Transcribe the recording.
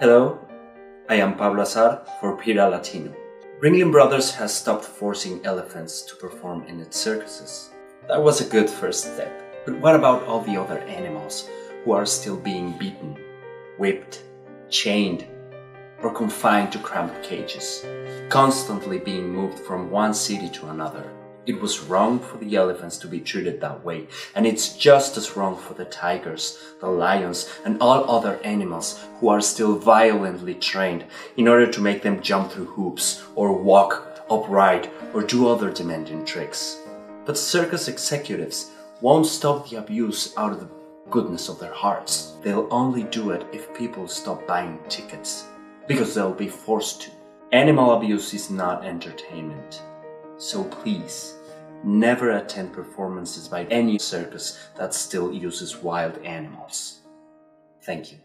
Hello, I am Pablo Azar for PETA Latino. Ringling Brothers has stopped forcing elephants to perform in its circuses. That was a good first step. But what about all the other animals who are still being beaten, whipped, chained, or confined to cramped cages, constantly being moved from one city to another? It was wrong for the elephants to be treated that way, and it's just as wrong for the tigers, the lions, and all other animals who are still violently trained in order to make them jump through hoops, or walk upright, or do other demanding tricks. But circus executives won't stop the abuse out of the goodness of their hearts. They'll only do it if people stop buying tickets, because they'll be forced to. Animal abuse is not entertainment. So please, never attend performances by any circus that still uses wild animals. Thank you.